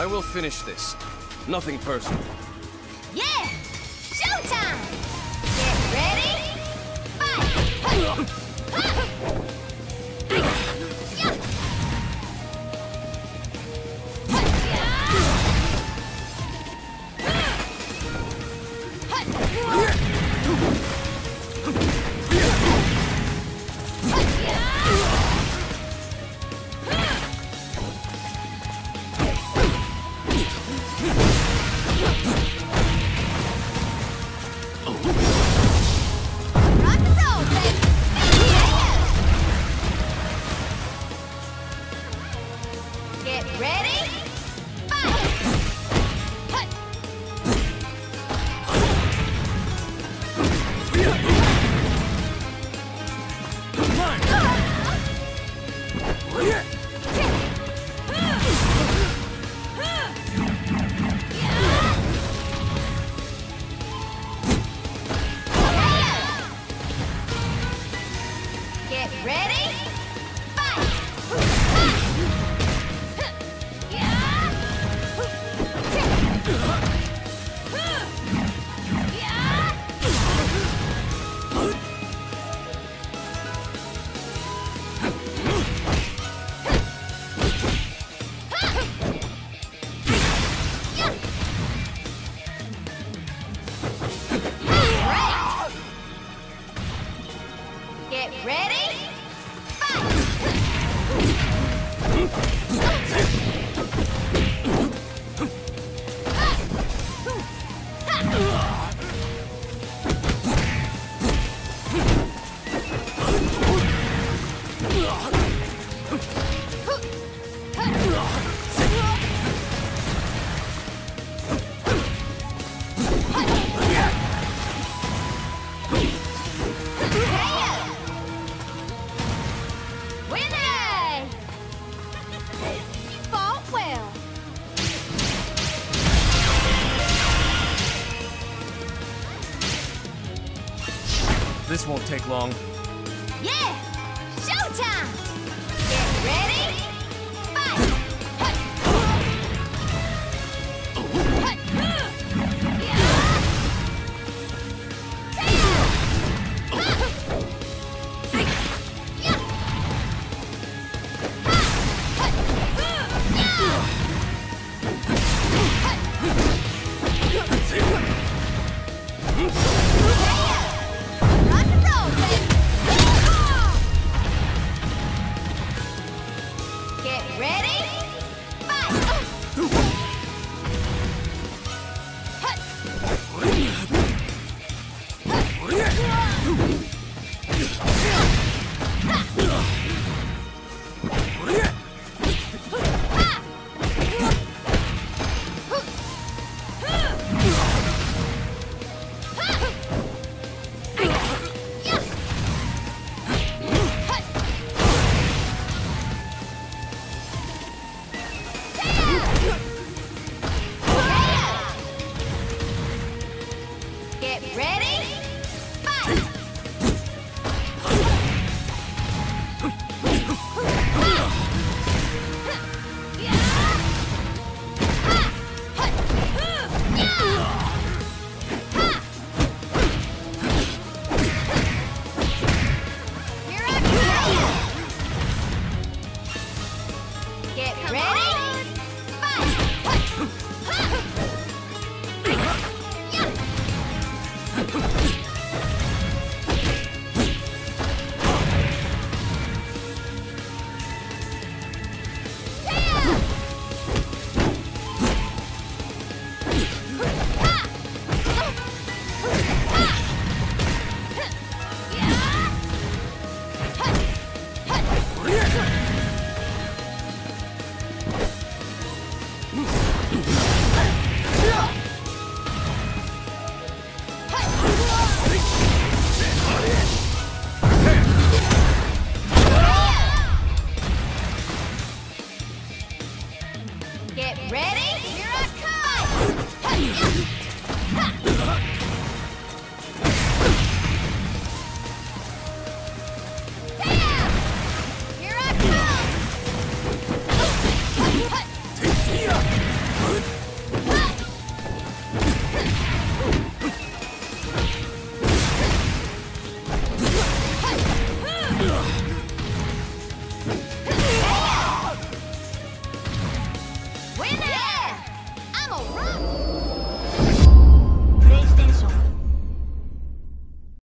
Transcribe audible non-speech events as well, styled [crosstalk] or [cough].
I will finish this. Nothing personal. Get Get ready? Winner! This won't take long. Yeah! Showtime! Get ready? Fight! Rock [laughs]